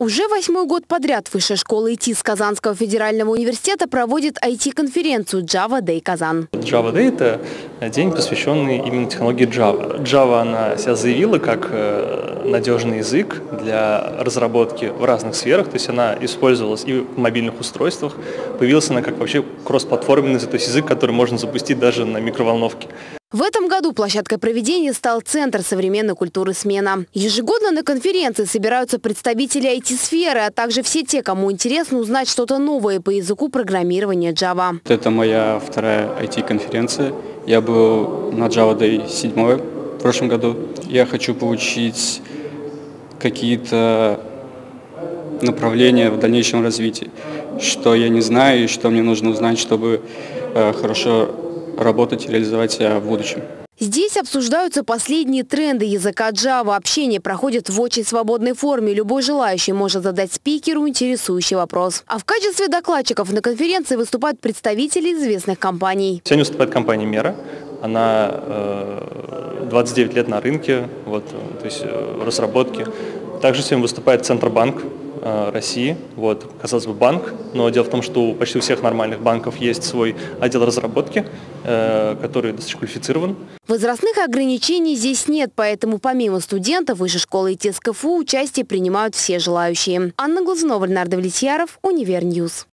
Уже восьмой год подряд Высшая школа ИТ с Казанского федерального университета проводит IT-конференцию Java Day Казан. Java Day – это день, посвященный именно технологии Java. Java, она себя заявила как э, надежный язык для разработки в разных сферах, то есть она использовалась и в мобильных устройствах, появилась она как вообще кроссплатформенный, то есть язык, который можно запустить даже на микроволновке. В этом году площадкой проведения стал Центр современной культуры «Смена». Ежегодно на конференции собираются представители IT-сферы, а также все те, кому интересно узнать что-то новое по языку программирования Java. Это моя вторая IT-конференция. Я был на Java Day 7 в прошлом году. Я хочу получить какие-то направления в дальнейшем развитии, что я не знаю и что мне нужно узнать, чтобы э, хорошо работать и реализовать в будущем. Здесь обсуждаются последние тренды языка Java. Общение проходит в очень свободной форме. Любой желающий может задать спикеру интересующий вопрос. А в качестве докладчиков на конференции выступают представители известных компаний. Сегодня выступает компания «Мера». Она 29 э, лет на рынке, вот, то есть э, разработки. Также сегодня выступает Центробанк, России. Вот, казалось бы, банк, но дело в том, что почти у всех нормальных банков есть свой отдел разработки, э, который достаточно квалифицирован. Возрастных ограничений здесь нет, поэтому помимо студентов Высшей школы ИТИС КФУ участие принимают все желающие. Анна Глазунова, Леонард Влетьяров, Univer News.